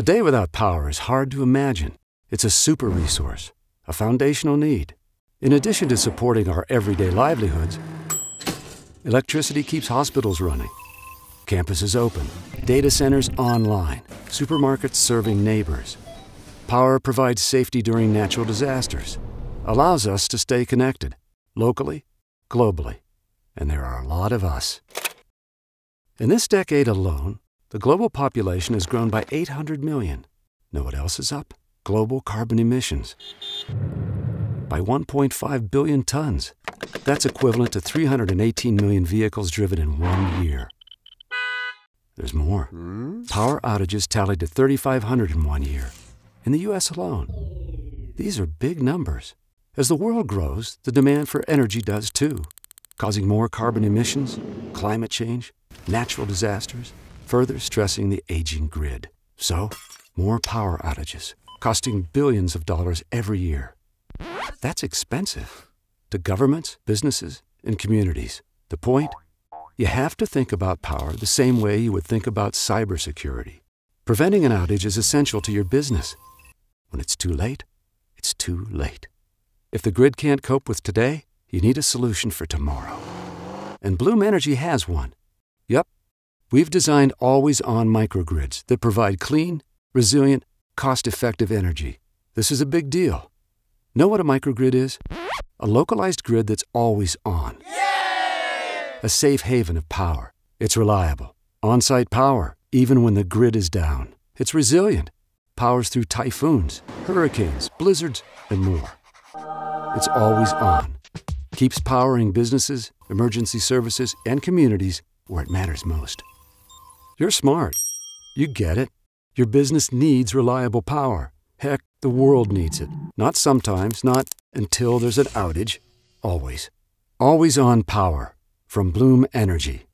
A day without power is hard to imagine. It's a super resource, a foundational need. In addition to supporting our everyday livelihoods, electricity keeps hospitals running, campuses open, data centers online, supermarkets serving neighbors. Power provides safety during natural disasters, allows us to stay connected, locally, globally. And there are a lot of us. In this decade alone, the global population has grown by 800 million. Know what else is up? Global carbon emissions. By 1.5 billion tons. That's equivalent to 318 million vehicles driven in one year. There's more. Power outages tallied to 3,500 in one year, in the U.S. alone. These are big numbers. As the world grows, the demand for energy does too, causing more carbon emissions, climate change, natural disasters, further stressing the aging grid. So, more power outages, costing billions of dollars every year. That's expensive. To governments, businesses, and communities. The point? You have to think about power the same way you would think about cybersecurity. Preventing an outage is essential to your business. When it's too late, it's too late. If the grid can't cope with today, you need a solution for tomorrow. And Bloom Energy has one. Yep. We've designed always on microgrids that provide clean, resilient, cost effective energy. This is a big deal. Know what a microgrid is? A localized grid that's always on. A safe haven of power. It's reliable. On site power, even when the grid is down. It's resilient. Powers through typhoons, hurricanes, blizzards, and more. It's always on. Keeps powering businesses, emergency services, and communities where it matters most. You're smart. You get it. Your business needs reliable power. Heck, the world needs it. Not sometimes, not until there's an outage. Always. Always on power. From Bloom Energy.